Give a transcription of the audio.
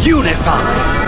Unify!